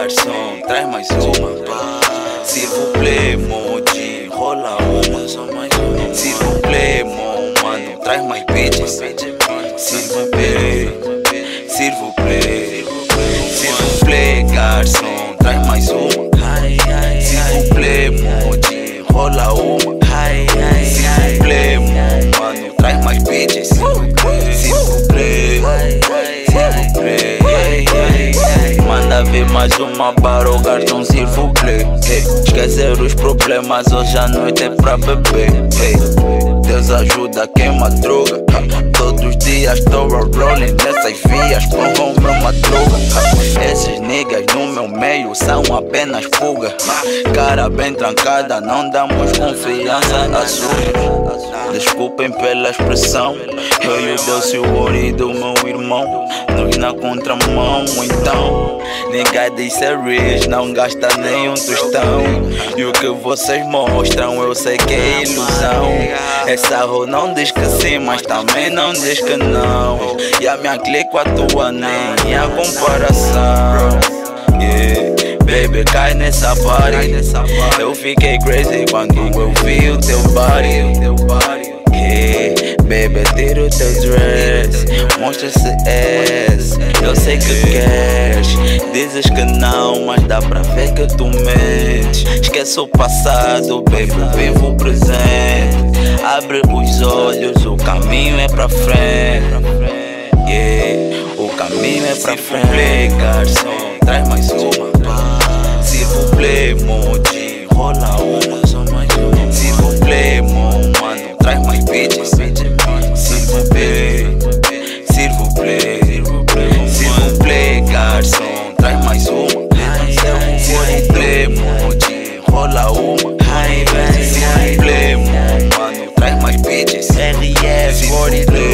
garçom, traz mais uma. S'il vous plaît, mon G, rola uma. Vous plaît, mon mano, traz mais bitches. S'il vous plaît, ver mais uma para o garçom, s'il vous plaît. Hey, esquecer os problemas, hoje à noite é pra beber. Hey, Deus ajuda quem madruga. Todos os dias a rolling nessas vias, provam meu madruga. Esses niggas no meu meio são apenas fuga. Cara bem trancada, não damos confiança a sua. Desculpem pela expressão. Eu e o Deus e o do meu na contramão, então. Nigga disse é rich, não gasta nenhum tostão. E o que vocês mostram, eu sei que é ilusão. Essa rua não diz que sim, mas também não diz que não. E a minha clique, a tua nem a comparação. Yeah. Baby, cai nessa party. Eu fiquei crazy quando eu vi o teu body baby, tira o teu dress. Mostra esse ass Eu sei que queres Dizes que não, mas dá pra ver que tu mentes Esquece o passado, baby, vivo o presente. Abre os olhos, o caminho é pra frente. Yeah, o caminho é pra frente. garçom, traz mais uma Se for play, emoji, rola uma la woman. High bands, high blame, like my bitches. Hell yeah, 40 blue.